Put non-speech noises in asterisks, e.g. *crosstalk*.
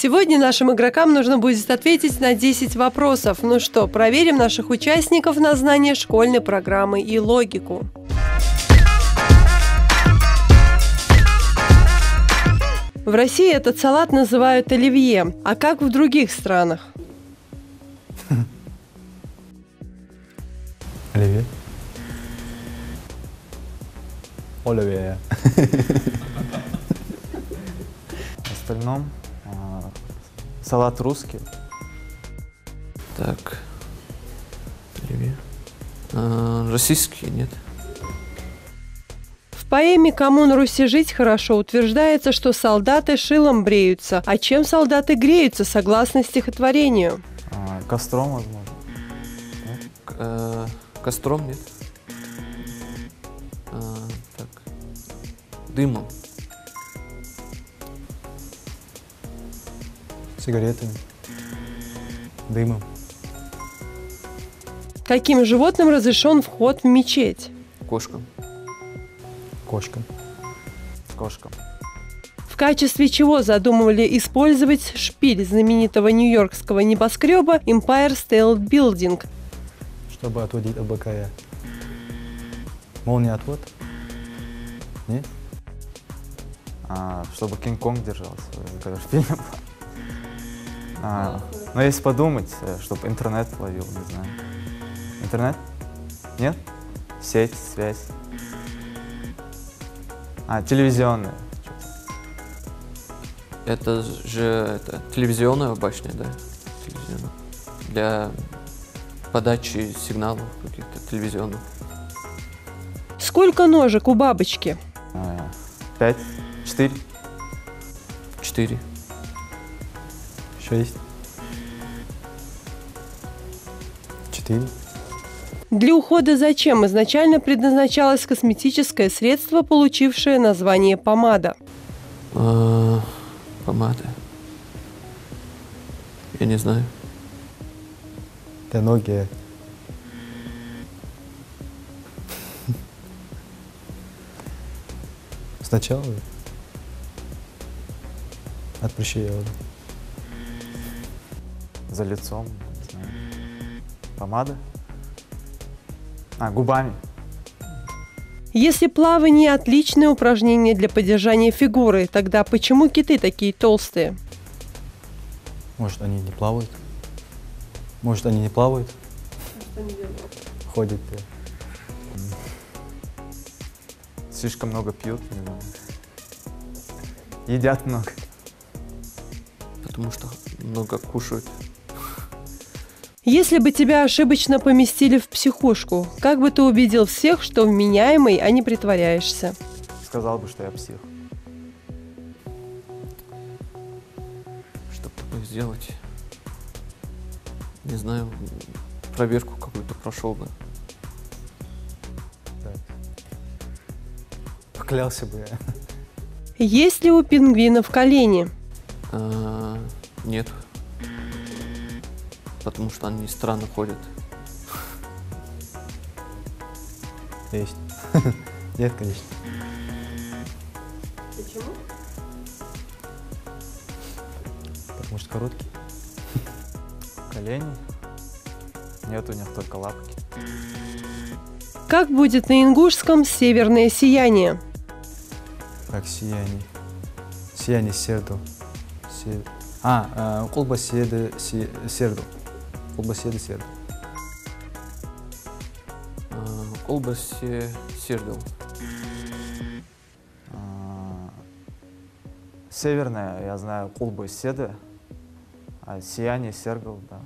Сегодня нашим игрокам нужно будет ответить на 10 вопросов. Ну что, проверим наших участников на знание школьной программы и логику. В России этот салат называют оливье. А как в других странах? *laughs* Оливье. Оливье. *laughs* В остальном салат русский. Так. Оливье. А, российский, нет. В поэме «Кому на Руси жить хорошо» утверждается, что солдаты шилом бреются. А чем солдаты греются, согласно стихотворению? а, костром, возможно. К- э, костром, нет. А, так. Дымом. Сигаретами. Дымом. Каким животным разрешен вход в мечеть? Кошкам. Кошкам. Кошкам. В качестве чего задумывали использовать шпиль знаменитого нью-йоркского небоскреба Empire State Building? Чтобы отводить от БКЯ. Молния отвод? Нет? А, чтобы Кинг-Конг держался, когда в фильме был. А, но если подумать, чтобы интернет ловил, не знаю. Интернет? Нет? Сеть, связь. А, телевизионная. Это же это, телевизионная башня, да? Телевизионная. Для подачи сигналов каких-то телевизионных. Сколько ножек у бабочки? А, Пять? Четыре? Четыре. Шесть. Четыре. Для ухода за чем изначально предназначалось косметическое средство, получившее название помада? А, помада. Я не знаю. Для ноги. Сначала от прыщей я. За лицом, не знаю. Помада? А, губами. Если плавание – отличное упражнение для поддержания фигуры, тогда почему киты такие толстые? Может, они не плавают? Может, они не плавают? Ходят. э, Слишком много пьют, не знаю. Едят много. Потому что много кушают. Если бы тебя ошибочно поместили в психушку, как бы ты убедил всех, что вменяемый, а не притворяешься? Сказал бы, что я псих. Что такое сделать? Не знаю, проверку какую-то прошел бы. так. Поклялся бы я. Есть ли у пингвинов колени? А, нет. Потому что они странно ходят. Есть. *laughs* Нет, конечно. Почему? Потому что короткий. Колени. Нет у них только лапки. Как будет на ингушском северное сияние? Как сияние. Сияние серду. Се- А, э, колба серду. Колба седы серду. А, Колбасе сердел. А, Северная, я знаю, Кулба Седы, а Сияние Сергов, да.